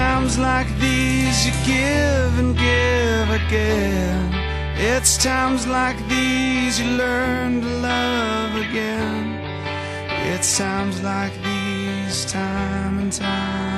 Times like these you give and give again. It's times like these you learn to love again. It's times like these, time and time.